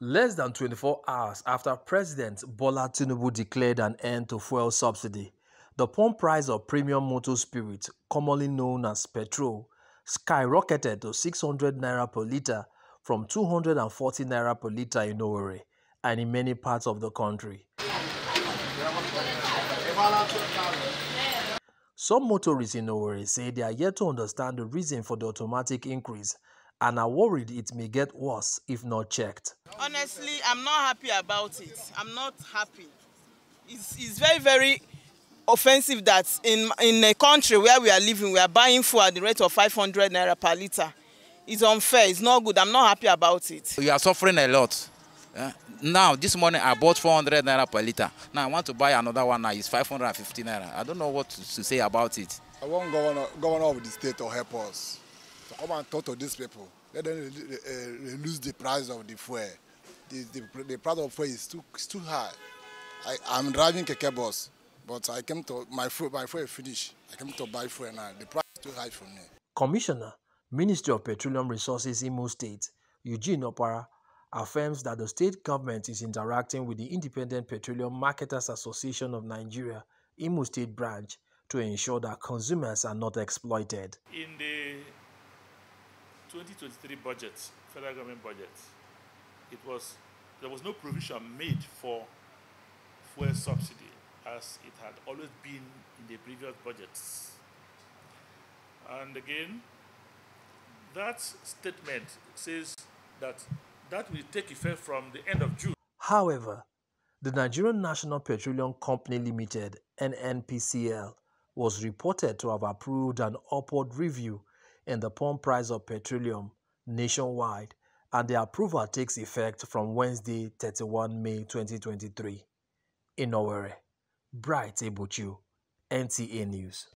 Less than 24 hours after President Bola Tinubu declared an end to fuel subsidy, the pump price of premium motor spirit, commonly known as petrol, skyrocketed to 600 naira per litre from 240 naira per litre in Owerri and in many parts of the country. Some motorists in Owerri say they are yet to understand the reason for the automatic increase and are worried it may get worse if not checked. Honestly, I'm not happy about it. I'm not happy. It's, it's very, very offensive that in, in a country where we are living, we are buying food at the rate of 500 naira per litre. It's unfair. It's not good. I'm not happy about it. We are suffering a lot. Uh, now, this morning I bought 400 naira per litre. Now I want to buy another one now. It's 550 naira. I don't know what to, to say about it. I want governor, governor of the state to help us to come and talk to these people. Let them uh, reduce the price of the fuel. The, the, the price of fuel is too, is too high. I, I'm driving keke bus, but I came to my fuel, my fuel finished. I came to buy fuel now. The price is too high for me. Commissioner, Ministry of Petroleum Resources Imo State, Eugene Opara, affirms that the state government is interacting with the Independent Petroleum Marketers Association of Nigeria, Imo State branch, to ensure that consumers are not exploited. In the 2023 budget, federal government budget, it was there was no provision made for fuel subsidy as it had always been in the previous budgets. And again, that statement says that that will take effect from the end of June. However, the Nigerian National Petroleum Company Limited NNPCL was reported to have approved an upward review in the pump price of petroleum nationwide and the approval takes effect from Wednesday 31 May 2023. In Owerri, Bright Ebuchu, NTA News.